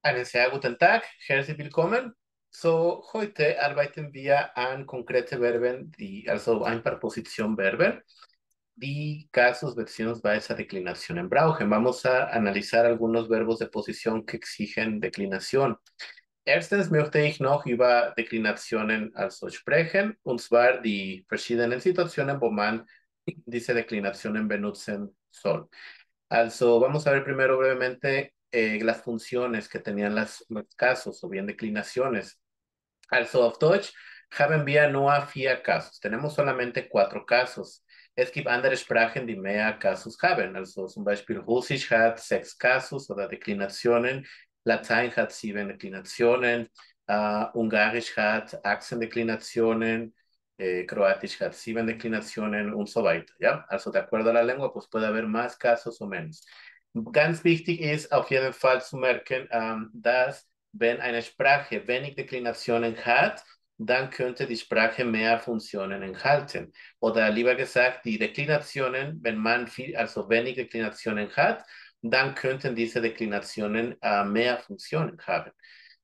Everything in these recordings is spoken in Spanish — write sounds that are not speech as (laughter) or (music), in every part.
Einen sehr guten Tag, herzlich willkommen. So, heute arbeiten wir an konkrete Verben, die, also ein paar Positionverben, die casos beziehungsweise Declinationen brauchen. Vamos a analizar algunos verbos de posición que exigen declinación. Erstens möchte ich noch über Deklinationen also sprechen, und zwar die verschiedenen Situationen, wo man diese Deklinationen benutzen soll. Also, vamos a ver primero brevemente eh, las funciones que tenían las, los casos o bien declinaciones. Also auf Deutsch haben wir nur vier casos. Tenemos solamente cuatro casos. Es gibt andere Sprachen, die mehr Casus haben. Also zum Beispiel Russisch hat sechs Casus oder Deklinationen. Latein hat sieben Deklinationen. Uh, Ungarisch hat Achsendeklinationen. Eh, Croatisch hat sieben Deklinationen und so weiter. ¿ya? Also de acuerdo a la lengua, pues puede haber más casos o menos. Ganz wichtig ist auf jeden Fall zu merken, ähm, dass wenn eine Sprache wenig Deklinationen hat, dann könnte die Sprache mehr Funktionen enthalten. Oder lieber gesagt, die Deklinationen, wenn man viel, also wenig Deklinationen hat, dann könnten diese Deklinationen äh, mehr Funktionen haben.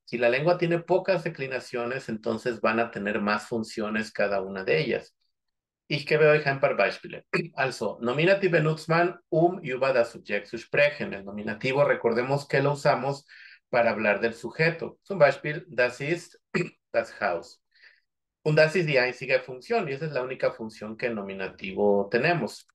Si la lengua tiene pocas declinaciones, entonces van a tener más funciones cada una de ellas. Ich gebe euch ein paar Beispiele. Also, Nominativ benutzt um über das Subjekt zu sprechen. El nominativo, recordemos que lo usamos para hablar del sujeto. Zum Beispiel, das ist das Haus. Und das ist die einzige Funktion, y esa es la única función que en nominativo tenemos.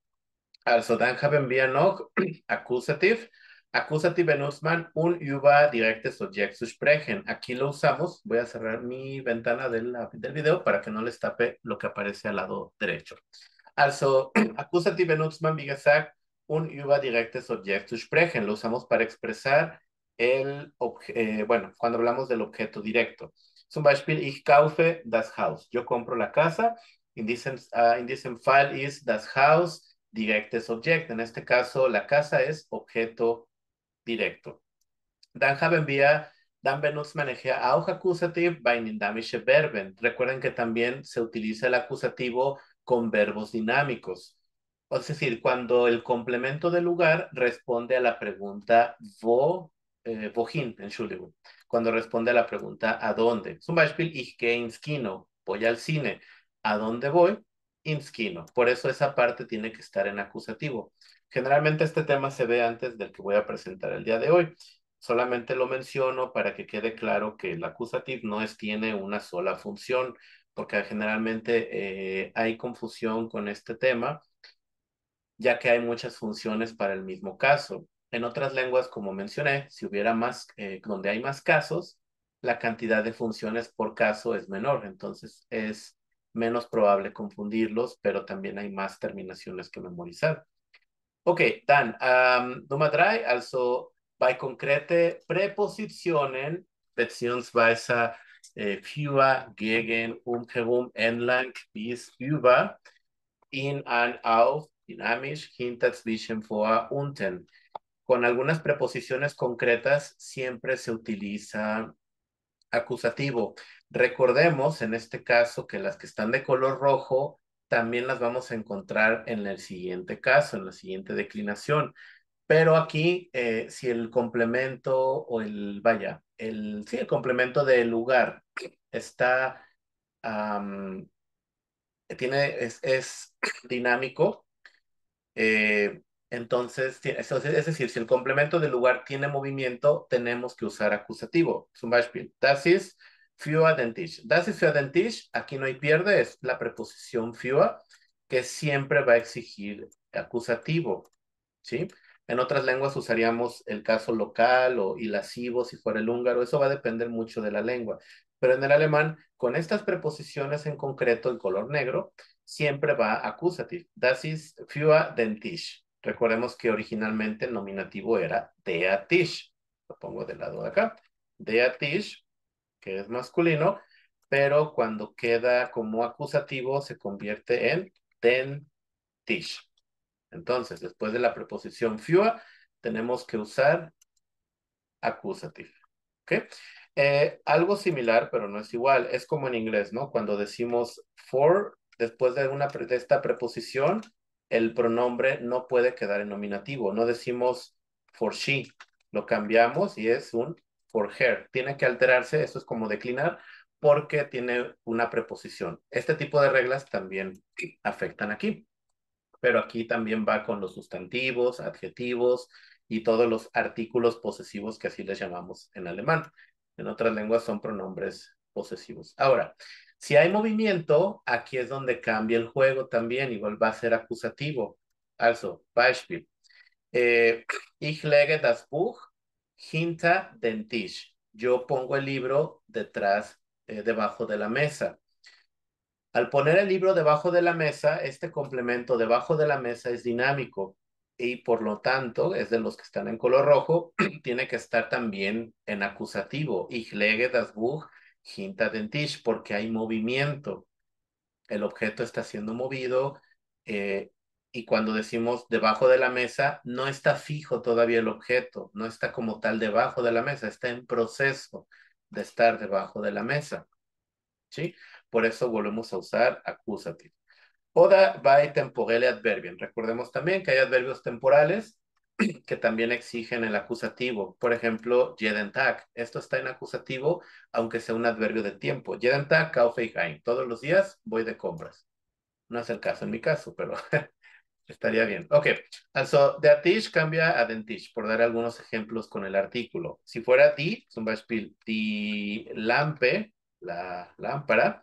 Also, dann haben wir noch (clears throat) Accusativ. Accusativ benutzt um über direktes Subjekt zu sprechen. Aquí lo usamos. Voy a cerrar mi ventana del, del video para que no les tape lo que aparece al lado derecho. Also, Accusativ benutzt um über direktes Subjekt zu sprechen. Lo usamos para expresar el, eh, bueno, cuando hablamos del objeto directo. Zum Beispiel, ich kaufe das Haus. Yo compro la casa. In diesem, uh, in das Haus direktes Objekt. En este caso, la casa es objeto directo. Dann haben wir, dann benutzt man hier auch Akkusativ bei Verben. Recuerden que también se utiliza el acusativo con verbos dinámicos. Es decir, cuando el complemento del lugar responde a la pregunta wo, eh, wohin, Entschuldigung. Cuando responde a la pregunta ¿a dónde? Zum Beispiel, ich gehe ins. Voy al cine. ¿A dónde voy? Ins Kino. Por eso esa parte tiene que estar en acusativo. Generalmente este tema se ve antes del que voy a presentar el día de hoy. Solamente lo menciono para que quede claro que el acusativo no tiene una sola función, porque generalmente eh, hay confusión con este tema, ya que hay muchas funciones para el mismo caso. En otras lenguas, como mencioné, si hubiera más, eh, donde hay más casos, la cantidad de funciones por caso es menor, entonces es menos probable confundirlos, pero también hay más terminaciones que memorizar. Okay, dann ähm, Nummer drei, also bei konkrete Präpositionen beziehungsweise äh, gegen, umherum, entlang, bis, über, in, an, auf, dynamisch, hinter, zwischen, vor, unten. Con algunas preposiciones concretas siempre se utiliza acusativo. Recordemos en este caso que las que están de color rojo también las vamos a encontrar en el siguiente caso, en la siguiente declinación. Pero aquí, eh, si el complemento o el, vaya, el, sí, el complemento del lugar está, tiene, es, es (clears throat) dinámico, eh, entonces, es decir, si el complemento del lugar tiene movimiento, tenemos que usar acusativo. Zum Beispiel, das ist Das ist für den Tisch. Aquí no hay pierde, es la preposición für que siempre va a exigir acusativo. ¿Sí? En otras lenguas usaríamos el caso local o ilasivo si fuera el húngaro. Eso va a depender mucho de la lengua. Pero en el alemán, con estas preposiciones en concreto, el color negro, siempre va acusativo. Das ist für den Tisch. Recordemos que originalmente el nominativo era der Tisch. Lo pongo del lado de acá. Der Tisch, que es masculino, pero cuando queda como acusativo se convierte en den Tisch. Entonces, después de la preposición für, tenemos que usar acusativo. ¿Ok? Eh, algo similar, pero no es igual. Es como en inglés, ¿no? Cuando decimos for, después de, una, de esta preposición, el pronombre no puede quedar en nominativo. No decimos for she, lo cambiamos y es un for her. Tiene que alterarse, eso es como declinar, porque tiene una preposición. Este tipo de reglas también afectan aquí, pero aquí también va con los sustantivos, adjetivos y todos los artículos posesivos que así les llamamos en alemán. En otras lenguas son pronombres posesivos. Ahora, si hay movimiento, aquí es donde cambia el juego también, igual va a ser acusativo. Also, Beispiel. Eh, ich lege das Buch hinter den Tisch. Yo pongo el libro detrás, eh, debajo de la mesa. Al poner el libro debajo de la mesa, este complemento debajo de la mesa es dinámico y por lo tanto es de los que están en color rojo, (clears throat) tiene que estar también en acusativo. Ich lege das Buch hinter den Tisch porque hay movimiento. El objeto está siendo movido eh, y cuando decimos debajo de la mesa, no está fijo todavía el objeto, no está como tal debajo de la mesa, está en proceso de estar debajo de la mesa. ¿Sí? Por eso volvemos a usar acusativo. Oda by temporale adverbien. Recordemos también que hay adverbios temporales (clears throat) que también exigen el acusativo. Por ejemplo, jeden Tag. Esto está en acusativo, aunque sea un adverbio de tiempo. Jeden Tag, kaufe. Todos los días voy de compras. No es el caso en mi caso, pero (laughs) estaría bien. Ok, also, der Tisch cambia a den Tisch, por dar algunos ejemplos con el artículo. Si fuera die, zum Beispiel, die Lampe, la lámpara,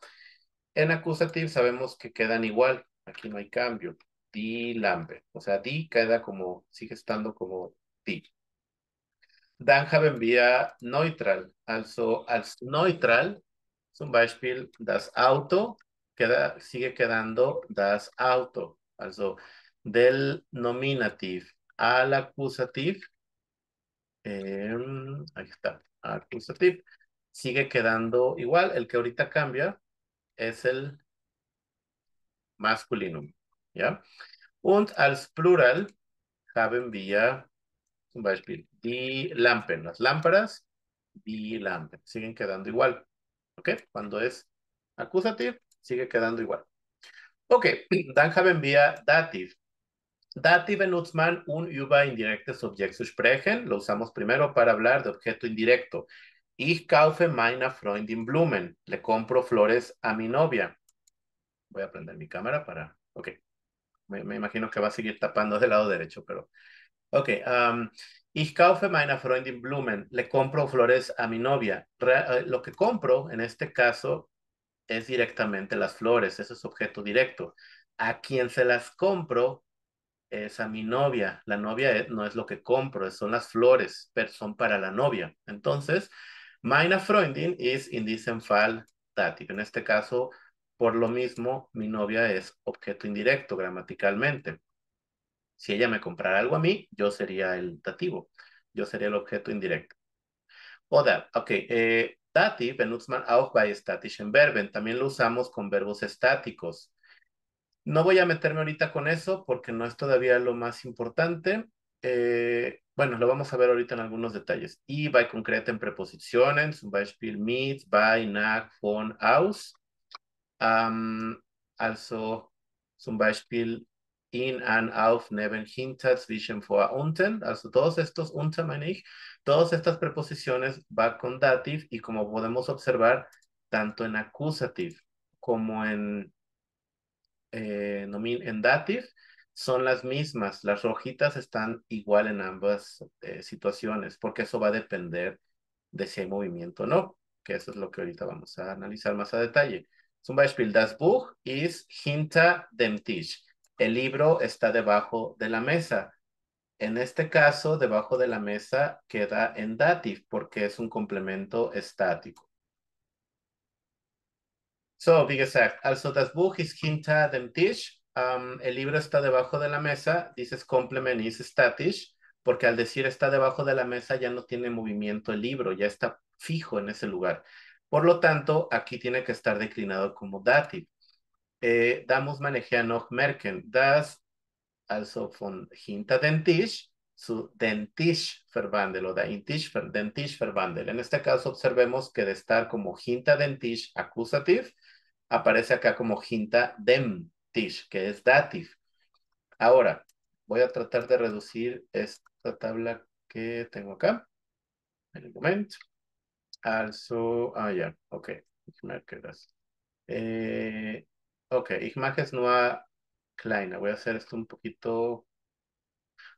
en acusativo sabemos que quedan igual. Aquí no hay cambio. Die Lampe. O sea, die queda como, sigue estando como die. Dann haben neutral. Also als neutral, zum Beispiel das Auto, queda, sigue quedando das Auto. Also del nominativ al acusativo, eh, ahí está, acusativo, sigue quedando igual. El que ahorita cambia es el masculino, ¿ya? Und als Plural haben wir zum Beispiel die Lampen, las lámparas, die Lampen, siguen quedando igual, ¿ok? Cuando es acusativo, sigue quedando igual. Ok, (clears throat) dann haben wir Dativ. Dativ benutzt man, un über indirektes Objekt zu sprechen. Lo usamos primero para hablar de objeto indirecto. Ich kaufe meiner Freundin Blumen. Le compro flores a mi novia. Voy a prender mi cámara para... Ok. Me, imagino que va a seguir tapando del lado derecho, pero... Ok. Um, ich kaufe meiner Freundin Blumen. Le compro flores a mi novia. Eh, lo que compro, en este caso, es directamente las flores. Eso es objeto directo. A quien se las compro es a mi novia. La novia no es lo que compro, son las flores, pero son para la novia. Entonces, Meine Freundin is in diesem Fall dativ. En este caso, por lo mismo, mi novia es objeto indirecto gramaticalmente. Si ella me comprara algo a mí, yo sería el dativo. Yo sería el objeto indirecto. Oder, ok. Eh, dativ benutzt man auch bei statischen Verben. También lo usamos con verbos estáticos. No voy a meterme ahorita con eso porque no es todavía lo más importante. Eh, bueno, lo vamos a ver ahorita en algunos detalles. Y bei en Prepositionen, zum Beispiel mit, bei, nach, von, aus. Also zum Beispiel in, an, auf, neben, hinter, zwischen, vor, unten. Also todos estos, unter meine ich, todas estas preposiciones va con dativ y como podemos observar, tanto en accusative como en, eh, en dative, son las mismas. Las rojitas están igual en ambas eh, situaciones, porque eso va a depender de si hay movimiento o no, que eso es lo que ahorita vamos a analizar más a detalle. Zum Beispiel, das Buch ist hinter dem Tisch. El libro está debajo de la mesa. En este caso, debajo de la mesa queda en dativ, porque es un complemento estático. So, wie gesagt, also das Buch ist hinter dem Tisch el libro está debajo de la mesa, dices complement is statisch, porque al decir está debajo de la mesa ya no tiene movimiento el libro, ya está fijo en ese lugar. Por lo tanto, aquí tiene que estar declinado como dativ. Eh, damos maneje noch merken, das also von hinter Tisch su den Tisch verwandel o den Tisch, den Tisch verwandel. En este caso observemos que de estar como hinter den Tisch acusativ, aparece acá como hinter dem que es dative. Ahora, voy a tratar de reducir esta tabla que tengo acá. En el momento. also, ah ich merke das. Eh, ok, ich mache es kleiner. Voy a hacer esto un poquito.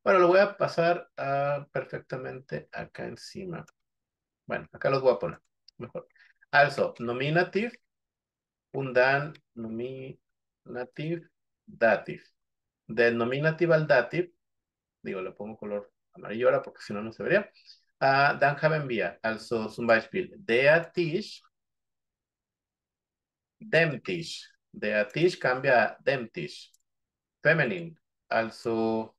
Bueno, lo voy a pasar a, perfectamente acá encima. Bueno, acá los voy a poner. Mejor. Also, nominative, un dan, nominative, dative. Del nominative al dative, digo, le pongo color amarillo ahora porque si no, no se vería. Uh, dan haben wir also zum Beispiel der Tisch, dem Tisch. Der cambia a dem Tisch. Feminine, also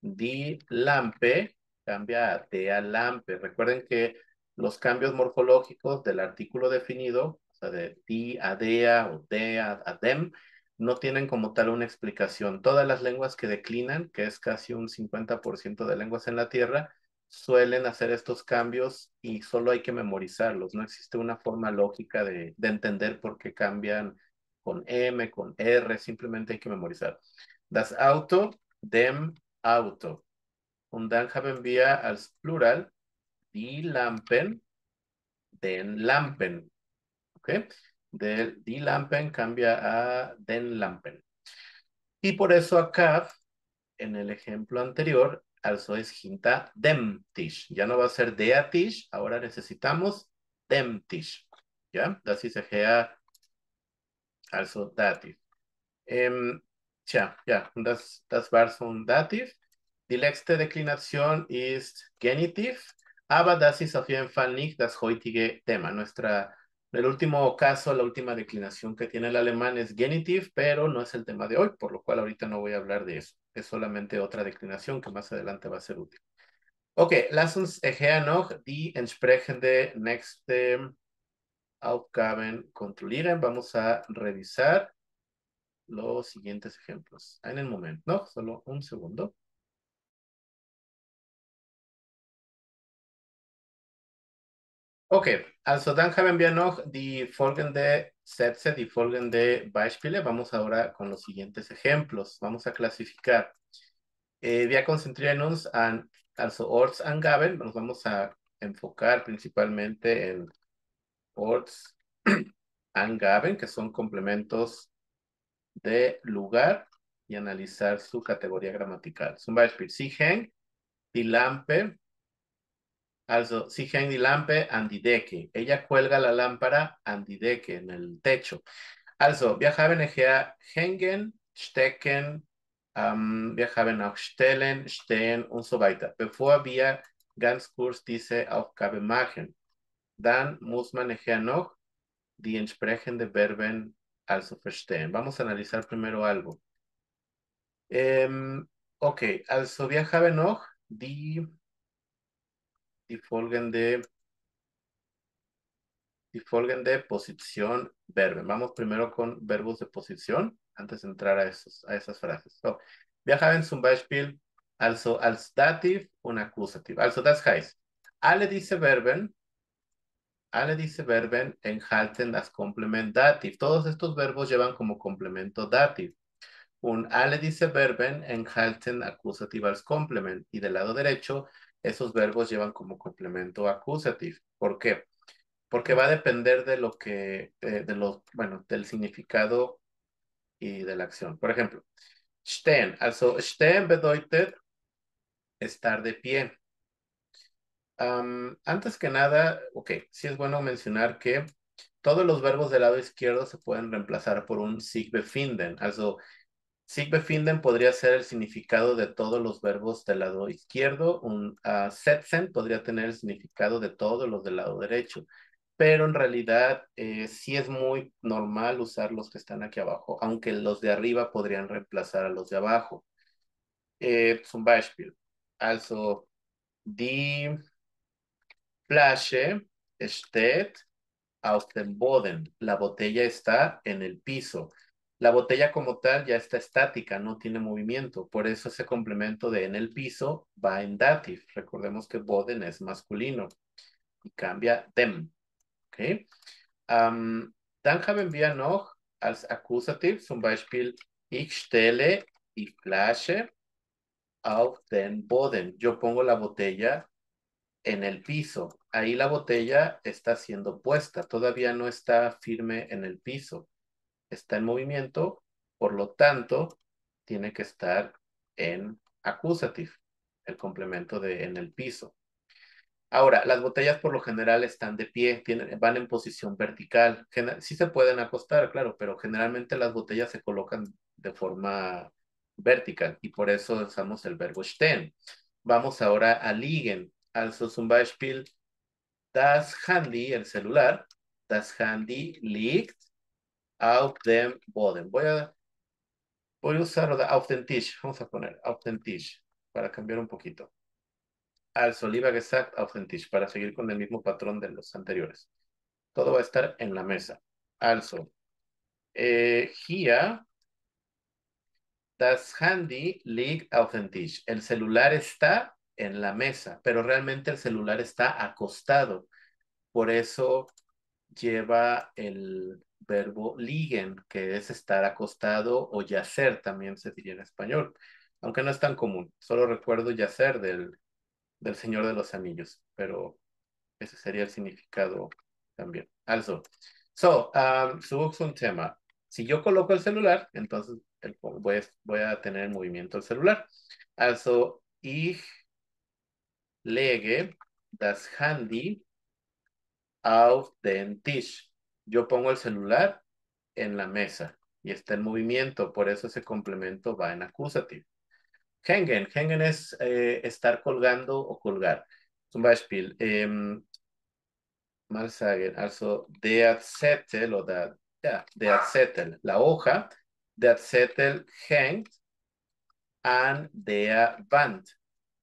die Lampe cambia a der Lampe. Recuerden que los cambios morfológicos del artículo definido, o sea, de die a dea o dea a dem, no tienen como tal una explicación. Todas las lenguas que declinan, que es casi un 50% de lenguas en la Tierra, suelen hacer estos cambios y solo hay que memorizarlos. No existe una forma lógica de, entender por qué cambian con M, con R, simplemente hay que memorizar. Das Auto, dem Auto. Und dann haben wir als Plural die Lampen, den Lampen. ¿Ok? Del die Lampen cambia a den Lampen. Y por eso acá, en el ejemplo anterior, also es hinta dem Tisch. Ya no va a ser der Tisch, ahora necesitamos dem Tisch. ¿Ya? Das ist eher also dativ. Ähm, tja, ja, das, das war un dativ. Die letzte Deklination ist Genitiv, aber das ist auf jeden Fall nicht das heutige Thema. Nuestra, el último caso, la última declinación que tiene el alemán es Genitiv, pero no es el tema de hoy, por lo cual ahorita no voy a hablar de eso es solamente otra declinación que más adelante va a ser útil. Ok, lass uns eher noch die entsprechende nächste Aufgaben kontrollieren. Vamos a revisar los siguientes ejemplos. En el momento, ¿no? Solo un segundo. Okay, also dann haben wir noch die folgende Sätze, die folgende Beispiele. Vamos ahora con los siguientes ejemplos. Vamos a clasificar. Eh, wir konzentrieren uns an also Ortsangaben. Nos vamos a enfocar principalmente en Ortsangaben, (clears throat) que son complementos de lugar y analizar su categoría gramatical. Zum Beispiel, Sie die Lampe Also, sie hängt die Lampe an die Decke. Ella cuelga la lámpara an die Decke, en el techo. Also, wir haben hier hängen, stecken, um, wir haben auch stellen, stehen und so weiter. Bevor wir ganz kurz diese Aufgabe machen, dann muss man hier noch die entsprechenden Verben also verstehen. Vamos a analizar primero algo. Um, okay, also wir haben noch die die folgende, die folgende posición verbo. Vamos primero con verbos de posición antes de entrar a, esos, a esas frases. So, wir haben zum Beispiel also als Dativ und Akkusativ. Also das heißt, alle diese Verben, alle diese Verben enthalten das Komplement Dativ. Todos estos verbos llevan como complemento Dativ. Un alle diese Verben enthalten Akkusativ als Komplement. Y del lado derecho esos verbos llevan como complemento acusativo. ¿Por qué? Porque va a depender de lo que, de, los, bueno, del significado y de la acción. Por ejemplo, stehen. Also, stehen bedeutet estar de pie. antes que nada, ok, sí es bueno mencionar que todos los verbos del lado izquierdo se pueden reemplazar por un sich befinden. Also, Sig befinden podría ser el significado de todos los verbos del lado izquierdo. Un uh, setzen podría tener el significado de todos los del lado derecho. Pero en realidad eh, sí es muy normal usar los que están aquí abajo, aunque los de arriba podrían reemplazar a los de abajo. Eh, zum Beispiel. Also, die Flasche steht auf dem Boden. La botella está en el piso. La botella como tal ya está estática, no tiene movimiento. Por eso ese complemento de en el piso va en dative. Recordemos que Boden es masculino y cambia dem. ¿Ok? Um, dann haben wir noch als Akkusativ zum Beispiel ich stelle die Flasche auf den Boden. Yo pongo la botella en el piso. ahí la botella está siendo puesta, todavía no está firme en el piso, está en movimiento, por lo tanto, tiene que estar en accusative, el complemento de en el piso. Ahora, las botellas por lo general están de pie, tienen, van en posición vertical. sí se pueden acostar, claro, pero generalmente las botellas se colocan de forma vertical y por eso usamos el verbo stehen. Vamos ahora a liegen. Also zum Beispiel das Handy, el celular, das Handy liegt auf dem Boden. Voy a, voy a usar Tisch. Vamos a poner Tisch para cambiar un poquito. Also, lieber gesagt, auf den Tisch, para seguir con el mismo patrón de los anteriores. Todo va a estar en la mesa. Also, eh, hier, das Handy liegt Tisch. El celular está en la mesa, pero realmente el celular está acostado. Por eso lleva el verbo liegen, que es estar acostado o yacer, también se diría en español, aunque no es tan común. Solo recuerdo yacer del del Señor de los Anillos, pero ese sería el significado también. Also, so, um, un tema. Si yo coloco el celular, entonces el, voy, a, voy a tener en movimiento el celular. Also, ich lege das Handy auf den Tisch. Yo pongo el celular en la mesa y está en movimiento, por eso ese complemento va en acusativo. Hängen. Hängen es eh, estar colgando o colgar. Zum Beispiel, ähm, mal sagen, also der Zettel oder ja, der Zettel, la hoja, der Zettel hängt an der Wand.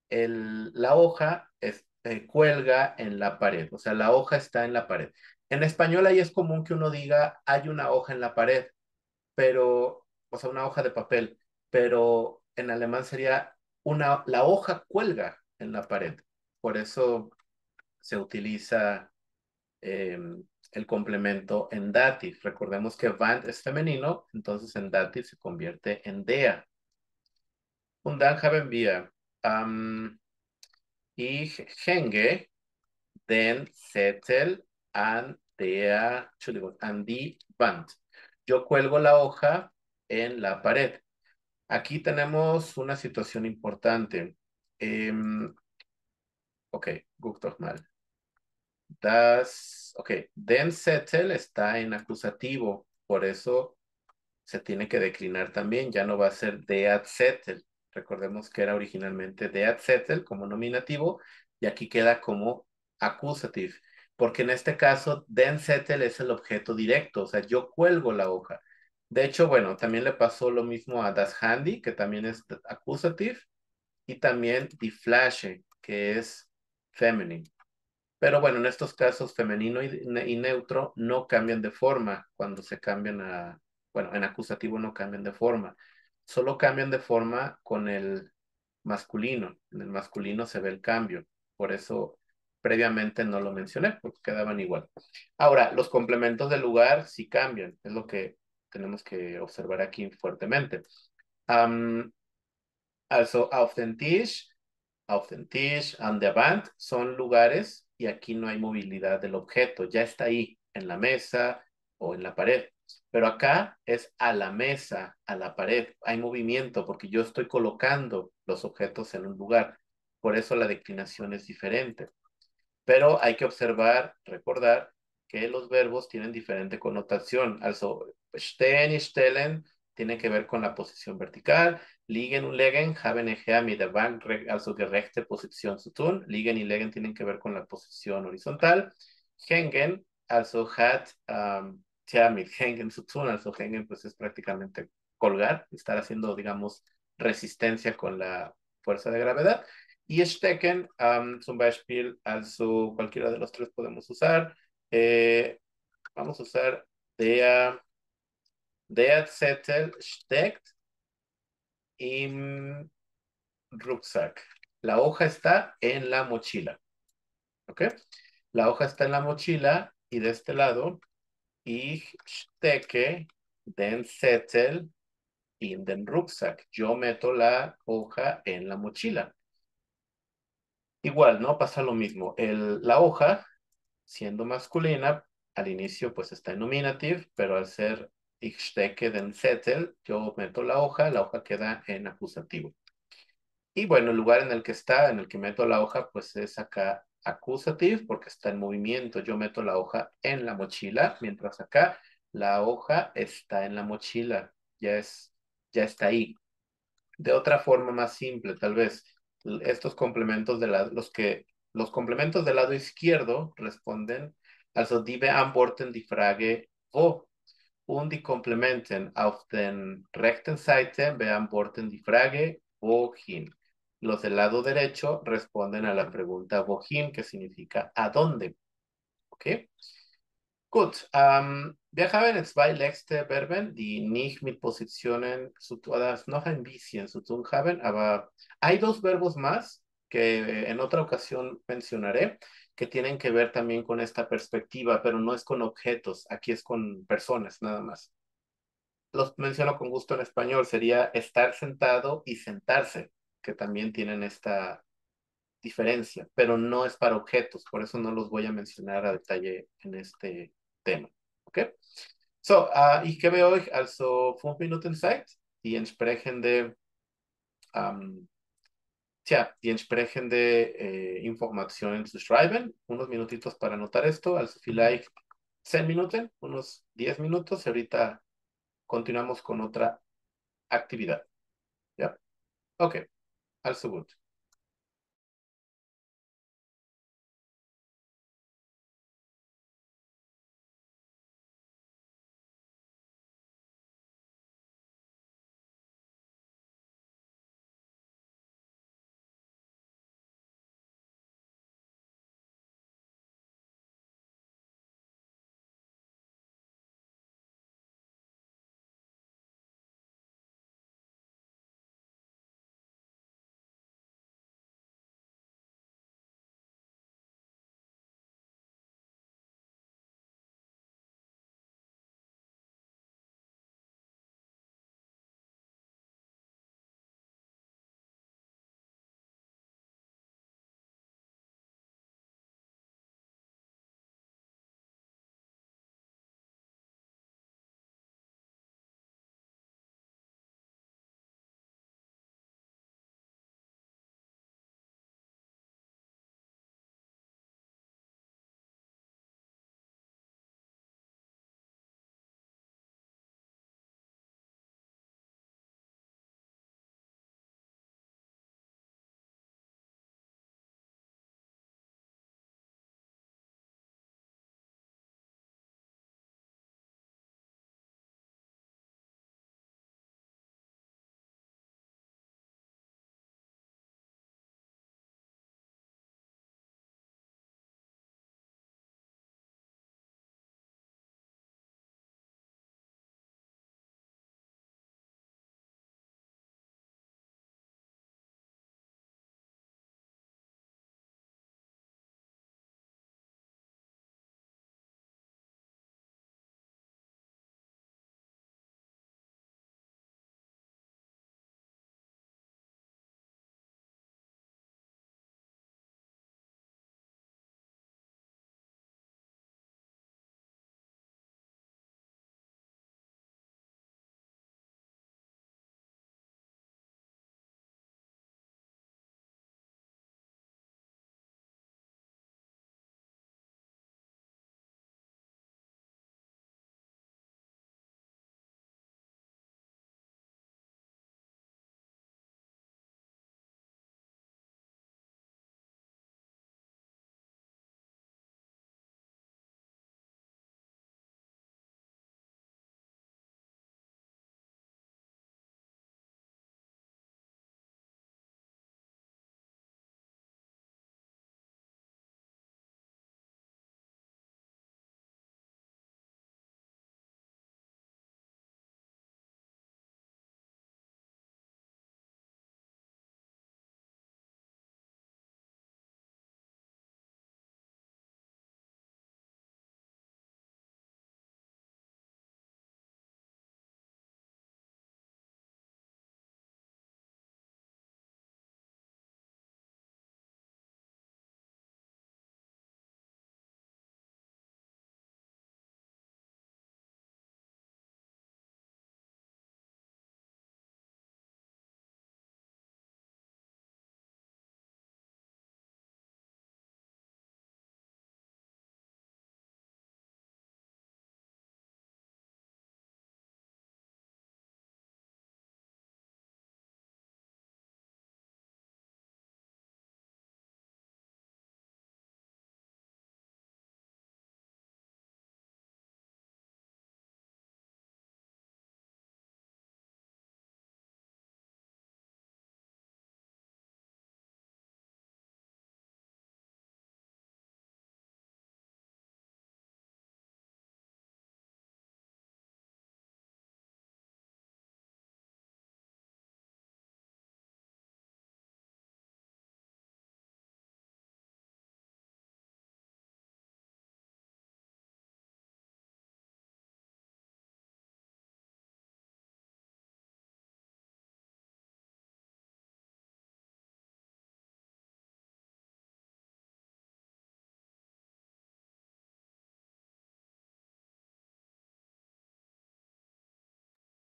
El, la hoja es, eh, cuelga en la pared, o sea, la hoja está en la pared. En español ahí es común que uno diga hay una hoja en la pared, pero, o sea, una hoja de papel, pero en alemán sería una, la hoja cuelga en la pared. Por eso se utiliza em, el complemento en dativ. Recordemos que Vant es femenino, entonces en dativ se convierte en dea. Und dann haben wir um, ich hänge den Zettel an der, an die Wand. Yo cuelgo la hoja en la pared. Aquí tenemos una situación importante. Um, ok, mal. Das, ok, den Zettel está en acusativo, por eso se tiene que declinar también, ya no va a ser deat Zettel. Recordemos que era originalmente deat Zettel como nominativo y aquí queda como accusative, porque en este caso den Zettel es el objeto directo, o sea, yo cuelgo la hoja. De hecho, bueno, también le pasó lo mismo a Das Handy, que también es accusative, y también Die Flashe, que es feminine. Pero bueno, en estos casos femenino y, y, neutro no cambian de forma cuando se cambian a, bueno, en acusativo no cambian de forma, solo cambian de forma con el masculino. En el masculino se ve el cambio, por eso previamente no lo mencioné, porque quedaban igual. Ahora, los complementos del lugar sí cambian, es lo que tenemos que observar aquí fuertemente. Um, also, auf den Tisch, auf den Tisch, an der Wand son lugares y aquí no hay movilidad del objeto, ya está ahí, en la mesa o en la pared. Pero acá es a la mesa, a la pared, hay movimiento porque yo estoy colocando los objetos en un lugar. Por eso la declinación es diferente. Pero hay que observar, recordar que los verbos tienen diferente connotación. Also, stehen y stellen tiene que ver con la posición vertical. Liegen und legen haben eher mit der Bank, also gerechte Position zu tun. Liegen y legen tienen que ver con la posición horizontal. Hängen, also hat, um, ja, mit hängen zu tun. Also hängen, pues es prácticamente colgar, estar haciendo, digamos, resistencia con la fuerza de gravedad. Y stecken, um, zum Beispiel, also cualquiera de los tres podemos usar. Eh, vamos a usar der, der Zettel steckt im Rucksack. La hoja está en la mochila. ¿Ok? La hoja está en la mochila y de este lado, ich stecke den Zettel in den Rucksack. Yo meto la hoja en la mochila. Igual, ¿no? Pasa lo mismo. El, la hoja, siendo masculina, al inicio pues está en nominative, pero al ser ich stecke den Zettel, yo meto la hoja, la hoja queda en acusativo. Y bueno, el lugar en el que está, en el que meto la hoja, pues es acá accusative, porque está en movimiento. Yo meto la hoja en la mochila, mientras acá la hoja está en la mochila, ya, es, ya está ahí. De otra forma más simple, tal vez, estos complementos de la, los que los complementos del lado izquierdo responden also die beantworten die Frage wo und die Komplementen auf den rechten Seite beantworten die Frage wohin. Los del lado derecho responden a la pregunta wohin, que significa a dónde. ¿Ok? Gut, ähm, wir haben zwei letzte Verben, die nicht mit Positionen zu, oder noch ein bisschen tun hay dos verbos más que en otra ocasión mencionaré, que tienen que ver también con esta perspectiva, pero no es con objetos, aquí es con personas nada más. Los menciono con gusto en español, sería estar sentado y sentarse, que también tienen esta diferencia, pero no es para objetos, por eso no los voy a mencionar a detalle en este tema. Okay? So, uh, ich gebe euch also fünf Minuten Zeit, die entsprechende, um, tja, die entsprechende eh, Informationen zu schreiben. Unos minutitos para anotar esto, also vielleicht 10 Minuten, unos 10 minutos, y ahorita continuamos con otra actividad. ¿Ya? Ok, also gut.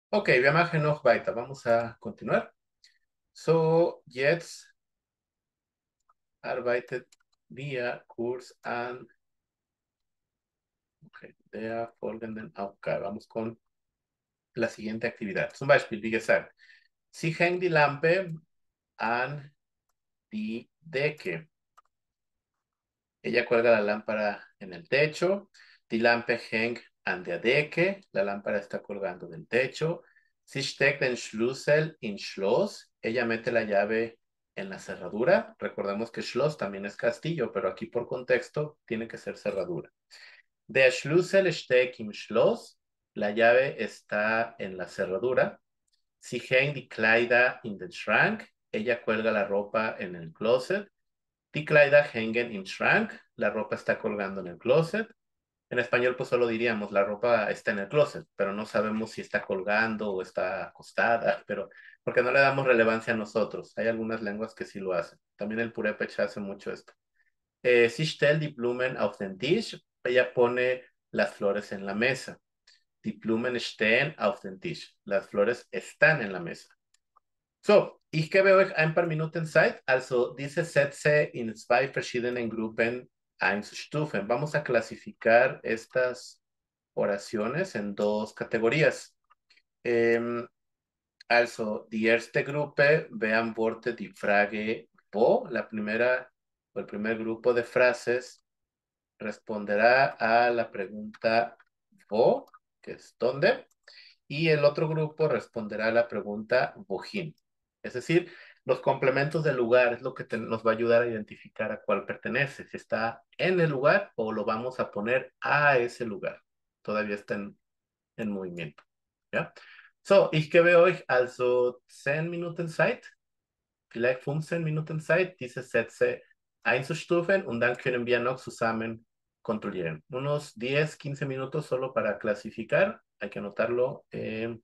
Okay, wir machen noch weiter. Vamos a continuar. So, jetzt arbeitet wir Kurs an okay, der folgenden Aufgabe. Vamos con la siguiente actividad. Zum Beispiel, wie gesagt, Sie hängen die Lampe an die Decke. Ella cuelga la lámpara en el techo. Die Lampe hängt an der Decke. La lámpara está colgando del techo. Sie steckt den Schlüssel in Schloss. Ella mete la llave en la cerradura. Recordemos que Schloss también es castillo, pero aquí por contexto tiene que ser cerradura. Der Schlüssel steckt im Schloss. La llave está en la cerradura. Sie hängt die Kleider in den Schrank. Ella cuelga la ropa en el closet. Die Kleider hängen im Schrank. La ropa está colgando en el closet. En español, pues solo diríamos, la ropa está en el closet, pero no sabemos si está colgando o está acostada, pero porque no le damos relevancia a nosotros. Hay algunas lenguas que sí lo hacen. También el purépecha hace mucho esto. Eh, sie stellt die Blumen auf. Ella pone las flores en la mesa. Die Blumen stehen. Las flores están en la mesa. So, ich gebe euch ein paar Minuten Zeit. Also, diese Sätze in zwei verschiedenen Gruppen einzustufen. Vamos a clasificar estas oraciones en dos categorías. Um, also, die erste Gruppe beantwortet die Frage wo. La primera o el primer grupo de frases responderá a la pregunta wo, que es dónde, y el otro grupo responderá a la pregunta wohin. Es decir, los complementos del lugar es lo que nos va a ayudar a identificar a cuál pertenece, si está en el lugar o lo vamos a poner a ese lugar. Todavía está en, en movimiento. ¿ya? So, ich gebe euch also 10 Minuten Zeit, vielleicht 15 Minuten Zeit, diese Sätze einzustufen und dann können wir noch zusammen kontrollieren. Unos 10, 15 minutos solo para clasificar, hay que anotarlo eh,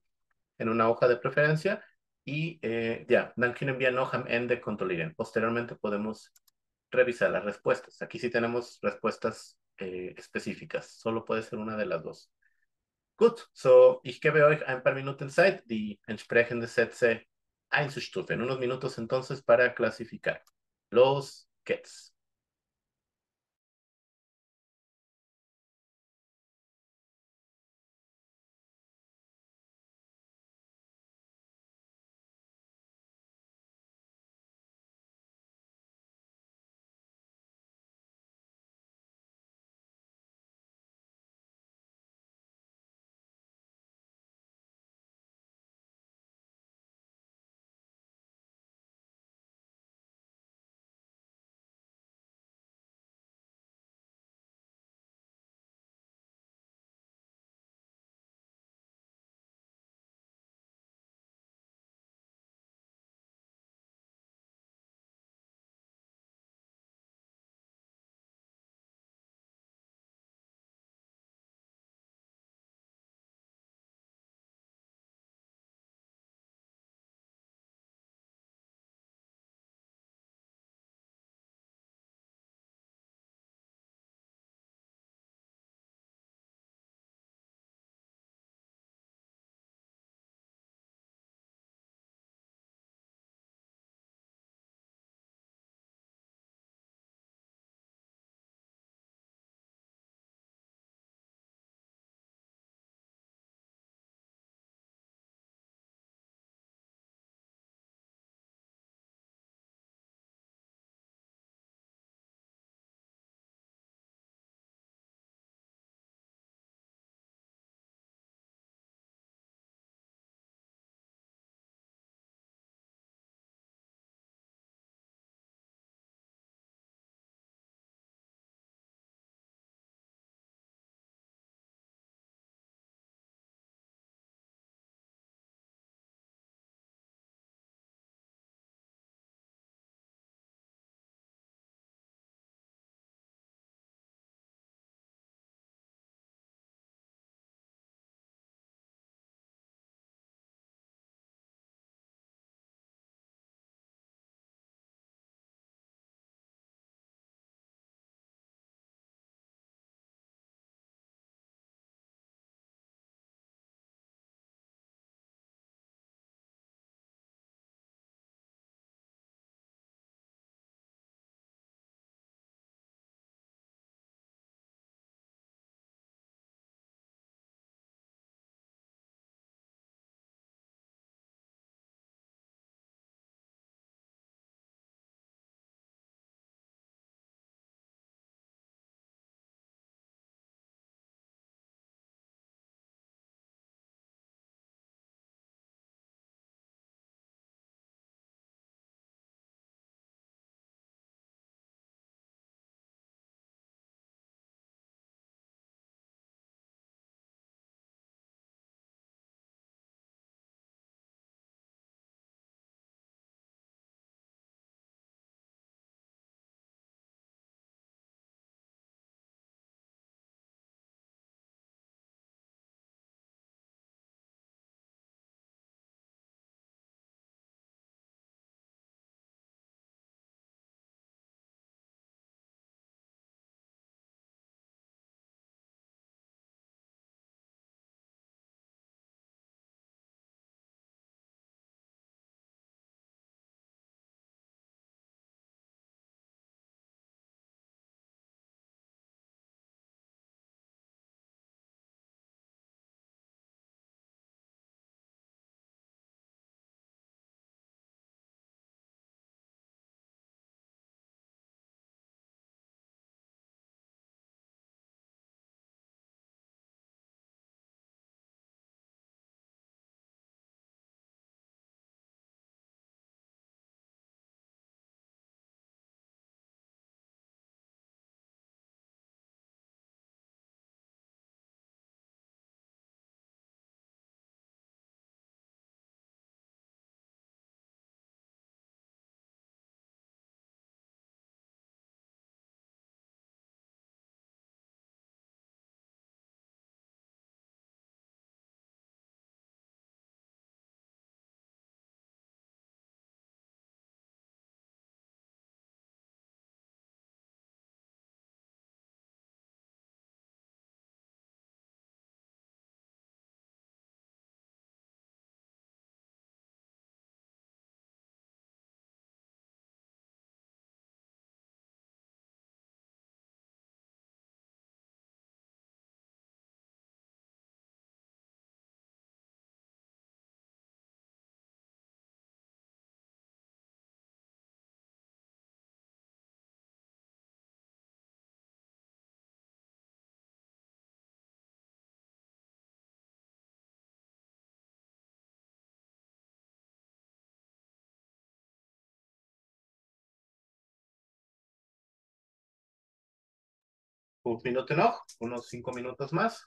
en una hoja de preferencia y eh, ya, dan können wir noch am Ende kontrollieren. Posteriormente podemos revisar las respuestas. Aquí sí tenemos respuestas eh, específicas. Solo puede ser una de las dos. Gut, so ich gebe euch ein paar Minuten Zeit, die entsprechende Sätze einzustufen. Unos minutos entonces para clasificar. Los geht's. Minuten noch, unos cinco minutos más.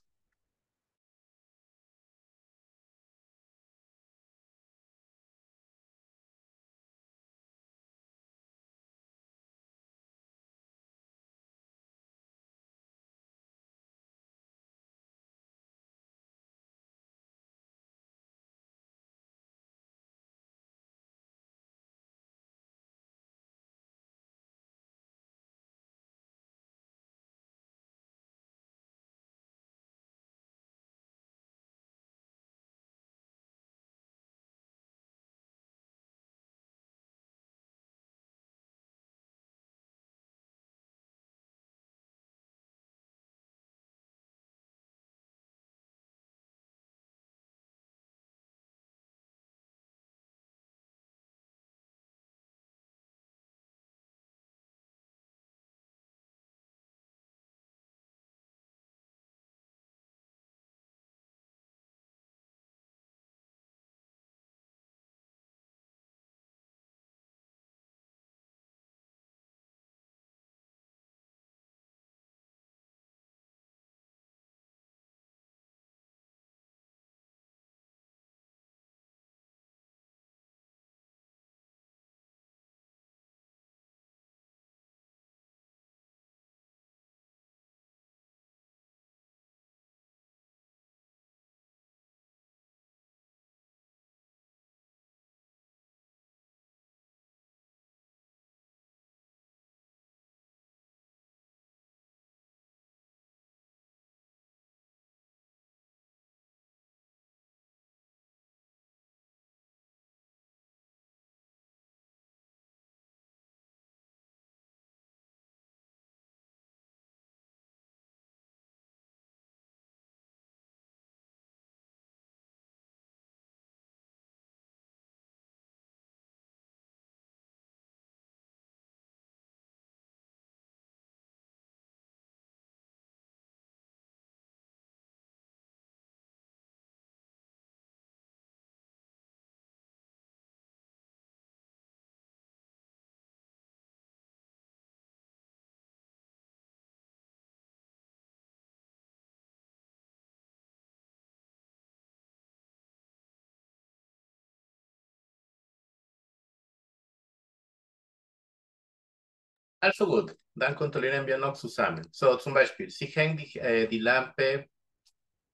Also gut, dann kontrollieren wir noch zusammen. So, zum Beispiel, Sie die, äh, die Lampe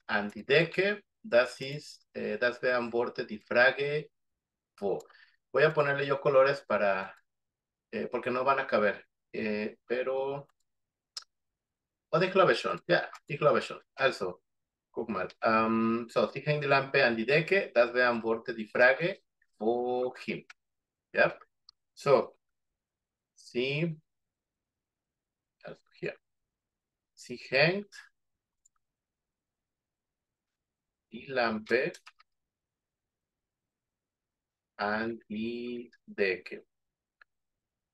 an die Decke. Das ist, äh, das beantwortet die Frage, wo. Voy a ponerle yo colores para, eh, porque no van a caber, eh, pero... O die glaube schon, ja, ich glaube schon. Also, guck mal. Um, so, Sie hängen die Lampe an die Decke. Das beantwortet die Frage, wohin. Ja, so. Sie also hier. Sie hängt die Lampe an die Decke.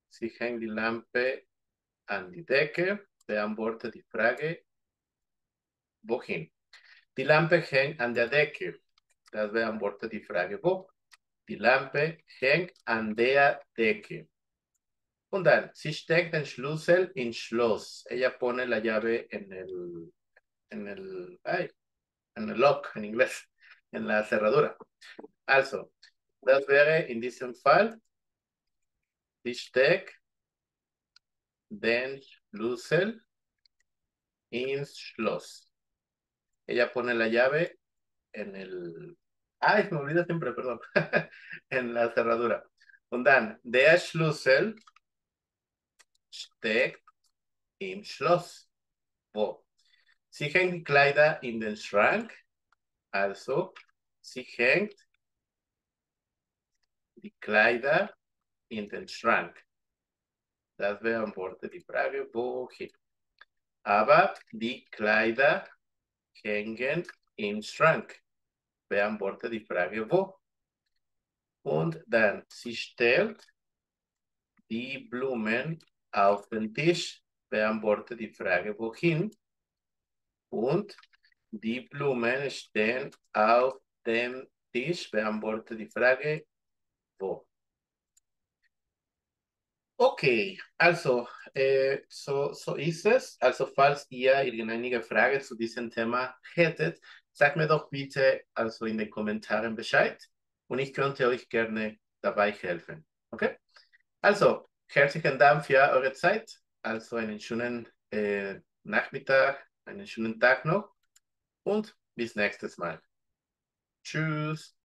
Sie hängt die Lampe an die Decke. Beantwortet die Frage, wohin? Die Lampe hängt an der Decke. Das beantwortet die Frage, wo? Die Lampe hängt an der Decke. Und dann, sie steckt den Schlüssel in Schloss. Ella pone la llave en el, en el, ay, en el lock, en inglés, en la cerradura. Also, das wäre in diesem Fall, sie steckt den Schlüssel ins Schloss. Ella pone la llave en el, ay, me olvida siempre, perdón, (laughs) en la cerradura. Und dann, der Schlüssel steckt im Schloss. Wo? Sie hängt die Kleider in den Schrank. Also, sie hängt die Kleider in den Schrank. Das beantwortet die Frage, wohin. Aber die Kleider hängen im Schrank. Beantwortet die Frage, wo. Und dann, sie stellt die Blumen auf den Tisch, beantwortet die Frage, wohin. Und die Blumen stehen auf dem Tisch, beantwortet die Frage, wo. Okay, also äh, so, so ist es. Also falls ihr irgendeine Frage zu diesem Thema hättet, sagt mir doch bitte also in den Kommentaren Bescheid und ich könnte euch gerne dabei helfen. Okay? Also, herzlichen Dank für eure Zeit. Also einen schönen äh, Nachmittag, einen schönen Tag noch und bis nächstes Mal. Tschüss.